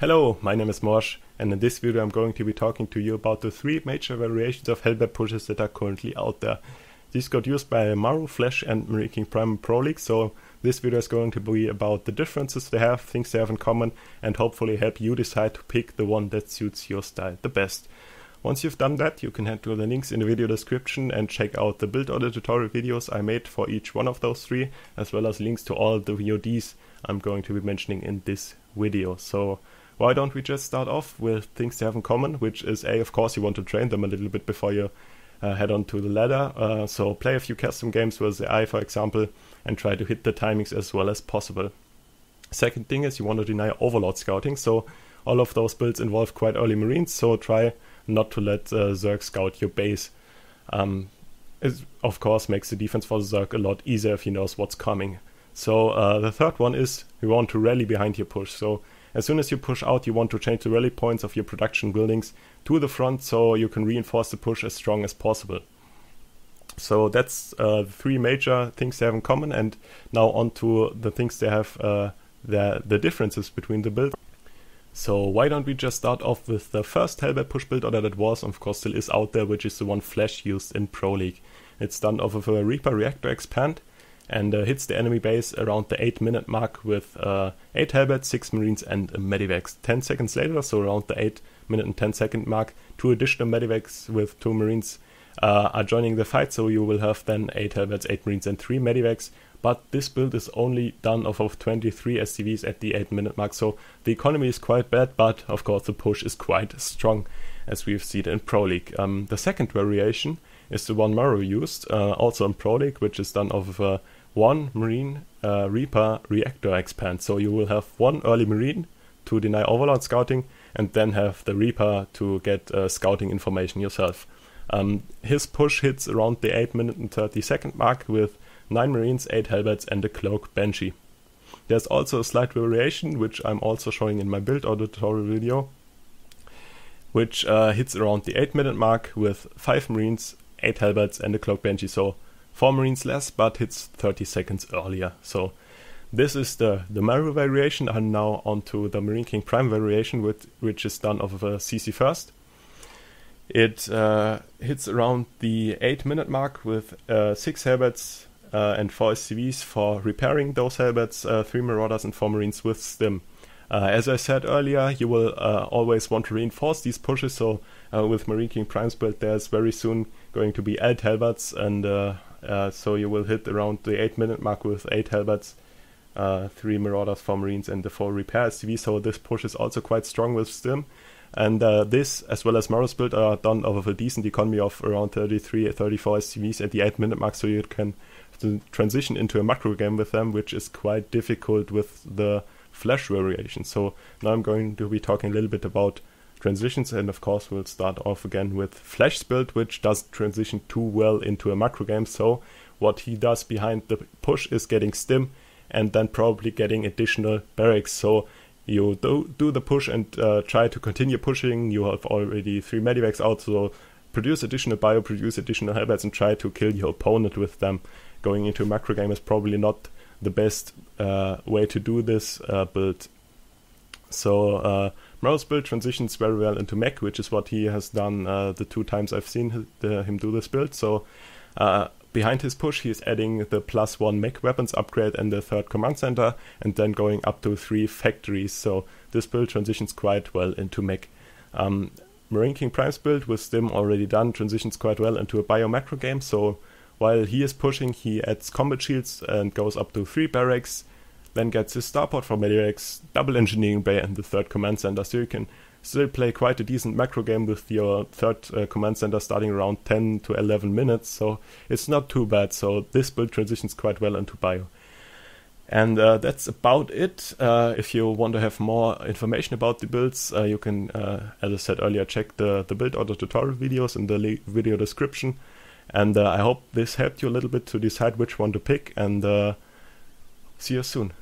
Hello, my name is Moash, and in this video I'm going to be talking to you about the three major variations of Hellbat pushes that are currently out there. These got used by Maru, Flash and Marine King Prime Pro League, so this video is going to be about the differences they have, things they have in common, and hopefully help you decide to pick the one that suits your style the best. Once you've done that, you can head to the links in the video description and check out the build order tutorial videos I made for each one of those three, as well as links to all the VODs I'm going to be mentioning in this video. So why don't we just start off with things they have in common, which is A, of course, you want to train them a little bit before you uh, head on to the ladder. Uh, so play a few custom games with the eye, for example, and try to hit the timings as well as possible. Second thing is you want to deny overlord scouting. So all of those builds involve quite early marines, so try not to let uh, Zerg scout your base. Um, it, of course, makes the defense for the Zerg a lot easier if he knows what's coming. So uh, the third one is you want to rally behind your push. So as soon as you push out, you want to change the rally points of your production buildings to the front so you can reinforce the push as strong as possible. So that's uh, three major things they have in common, and now on to the things they have, uh, the, the differences between the builds. So why don't we just start off with the first Hellbat push build order that was, of course still is out there, which is the one Flash used in Pro League. It's done off of a Reaper Reactor Expand, and uh, hits the enemy base around the 8 minute mark with uh, 8 Hellbats, 6 Marines, and a Medivac. 10 seconds later, so around the 8 minute and 10 second mark, two additional Medivacs with 2 Marines uh, are joining the fight, so you will have then 8 Hellbats, 8 Marines, and 3 Medivacs. But this build is only done off of 23 SCVs at the 8 minute mark, so the economy is quite bad, but of course the push is quite strong, as we've seen in Pro League. Um, the second variation is the one Maru used, uh, also in Pro League, which is done off of a one Marine uh, Reaper reactor expand. So you will have one early Marine to deny overlord scouting, and then have the Reaper to get uh, scouting information yourself. Um, his push hits around the 8 minute and 30 second mark with 9 Marines, 8 Hellbats, and a Cloak Banshee. There's also a slight variation, which I'm also showing in my build order tutorial video, which uh, hits around the 8 minute mark with 5 Marines, 8 Hellbats, and a Cloak Banshee. So 4 marines less, but hits 30 seconds earlier. So this is the, the Maru variation, and now onto the Marine King Prime variation, with, which is done of a CC first. It uh, hits around the 8 minute mark with uh, 6 Hellbats uh, and 4 SCVs for repairing those Hellbats, uh, 3 Marauders, and 4 Marines with Stim. Uh, as I said earlier, you will uh, always want to reinforce these pushes, so with Marine King Prime's build, there's very soon going to be 8 Hellbats and uh, so you will hit around the 8 minute mark with 8 Hellbats, uh, 3 Marauders, 4 Marines, and the 4 Repair SCV. So this push is also quite strong with Stim. And uh, this, as well as Maru's build, are done off of a decent economy of around 33, 34 SCVs at the 8 minute mark, so you can transition into a macro game with them, which is quite difficult with the flash variation. So now I'm going to be talking a little bit about transitions and of course we'll start off again with Flash's build which doesn't transition too well into a macro game. So what he does behind the push is getting stim and then probably getting additional barracks. So you do, do the push and uh, try to continue pushing. You have already three medivacs out so produce additional bio produce additional hellbats and try to kill your opponent with them. Going into a macro game is probably not the best uh, way to do this uh, build so uh, build transitions very well into mech, which is what he has done uh, the two times I've seen the, him do this build. So uh, behind his push, he is adding the plus one mech weapons upgrade and the third command center, and then going up to three factories. So this build transitions quite well into mech. Um, Marine King Prime's build with Stim already done transitions quite well into a bio macro game. So while he is pushing, he adds combat shields and goes up to three barracks then gets his starport from Medivacs, double engineering bay, and the third command center. So you can still play quite a decent macro game with your third uh, command center starting around 10 to 11 minutes. So it's not too bad. So this build transitions quite well into bio. And uh, that's about it. Uh, if you want to have more information about the builds, uh, you can, uh, as I said earlier, check the, the build order tutorial videos in the video description. And uh, I hope this helped you a little bit to decide which one to pick. And see you soon.